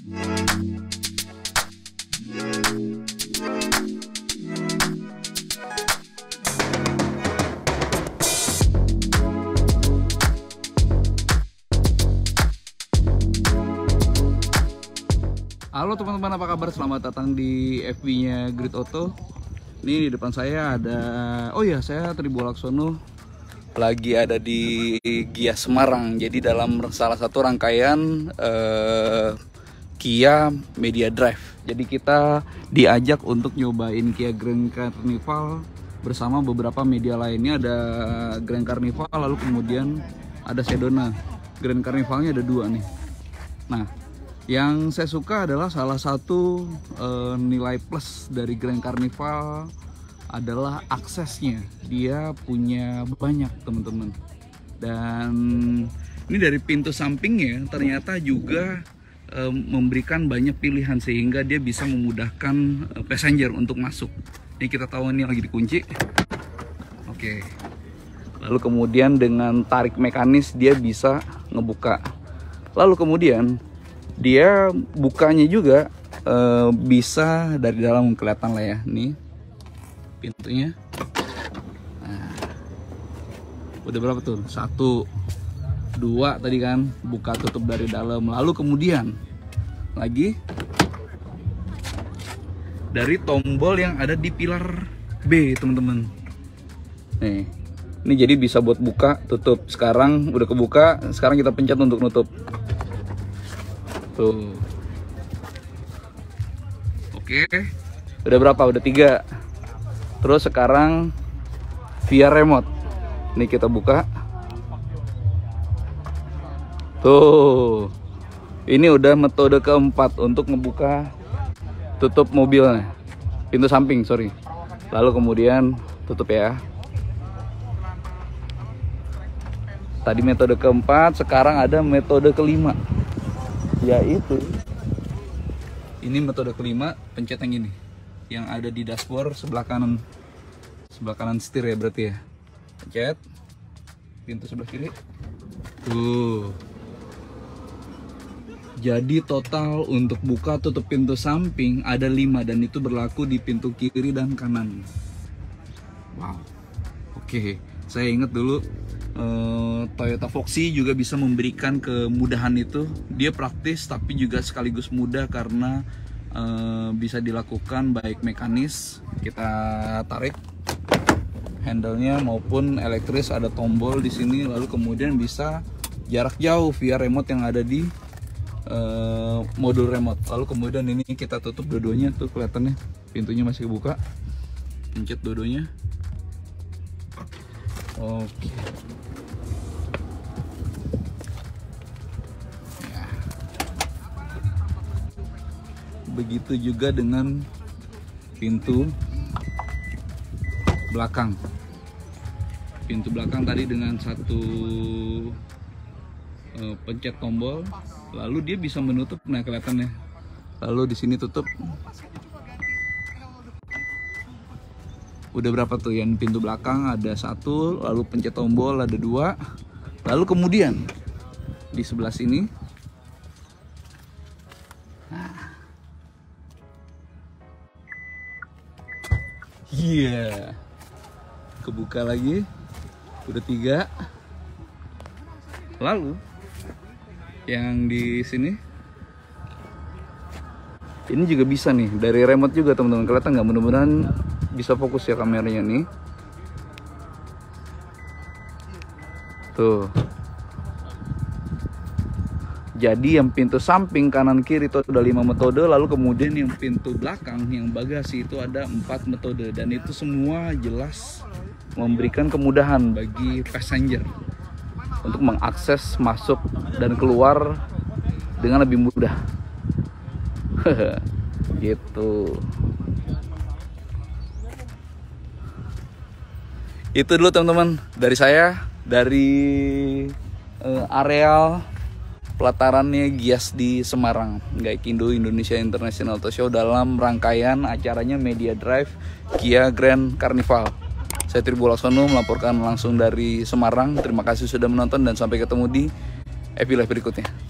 Halo teman-teman apa kabar? Selamat datang di FB-nya Grid Auto. Ini di depan saya ada Oh ya saya Tribu Laksono Lagi ada di Gia Semarang. Jadi dalam salah satu rangkaian eh, Kia Media Drive Jadi kita diajak untuk nyobain Kia Grand Carnival Bersama beberapa media lainnya Ada Grand Carnival lalu kemudian ada Sedona Grand Carnivalnya ada dua nih Nah yang saya suka adalah salah satu eh, nilai plus dari Grand Carnival adalah aksesnya. Dia punya banyak teman-teman. Dan ini dari pintu sampingnya ternyata juga memberikan banyak pilihan sehingga dia bisa memudahkan eh, passenger untuk masuk. Ini kita tahu ini lagi dikunci. Oke. Lalu kemudian dengan tarik mekanis dia bisa ngebuka. Lalu kemudian dia bukanya juga eh, bisa dari dalam kelihatan lah ya nih pintunya nah, udah berapa tuh satu dua tadi kan buka tutup dari dalam lalu kemudian lagi dari tombol yang ada di pilar B teman-teman nih ini jadi bisa buat buka tutup sekarang udah kebuka sekarang kita pencet untuk nutup Tuh. Oke. Udah berapa? Udah tiga. Terus sekarang via remote. Ini kita buka. Tuh. Ini udah metode keempat untuk ngebuka tutup mobilnya. Pintu samping, sorry. Lalu kemudian tutup ya. Tadi metode keempat, sekarang ada metode kelima yaitu ini metode kelima pencet yang ini yang ada di dashboard sebelah kanan sebelah kanan setir ya berarti ya pencet pintu sebelah kiri tuh jadi total untuk buka tutup pintu samping ada 5 dan itu berlaku di pintu kiri dan kanan. Wow. Oke saya ingat dulu uh, Toyota Foxy juga bisa memberikan kemudahan itu. Dia praktis tapi juga sekaligus mudah karena uh, bisa dilakukan baik mekanis. Kita tarik handle-nya maupun elektris ada tombol di sini lalu kemudian bisa jarak jauh via remote yang ada di uh, modul remote. Lalu kemudian ini kita tutup dua-duanya tuh kelihatannya pintunya masih buka. Pencet dua-duanya. Oke. begitu juga dengan pintu belakang pintu belakang tadi dengan satu uh, pencet tombol lalu dia bisa menutup nah kelihatannya lalu di sini tutup udah berapa tuh yang pintu belakang ada satu lalu pencet tombol ada dua lalu kemudian di sebelah sini Iya. Yeah. Kebuka lagi. Udah tiga. Lalu yang di sini? Ini juga bisa nih dari remote juga teman-teman. Kelihatan nggak? Mudah-mudahan bisa fokus ya kameranya nih. Tuh. Jadi yang pintu samping kanan kiri itu ada lima metode, lalu kemudian yang pintu belakang yang bagasi itu ada empat metode. Dan itu semua jelas memberikan kemudahan bagi passenger untuk mengakses masuk dan keluar dengan lebih mudah. gitu. Itu dulu teman-teman dari saya dari uh, areal pelatarannya Gias di Semarang Gaikindo Indonesia International Auto Show dalam rangkaian acaranya Media Drive Kia Grand Carnival saya Tribu Laksono melaporkan langsung dari Semarang. Terima kasih sudah menonton dan sampai ketemu di episode berikutnya